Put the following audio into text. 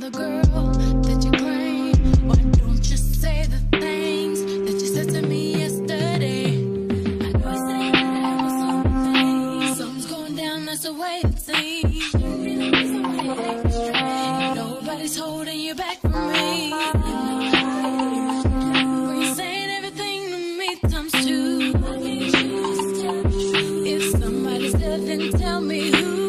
I'm the girl that you claim. Why don't you say the things that you said to me yesterday? I know you said was something. Something's going down, that's the way it seems. Nobody's holding you back from me. You're saying everything to me times two. If somebody's dead, then tell me who.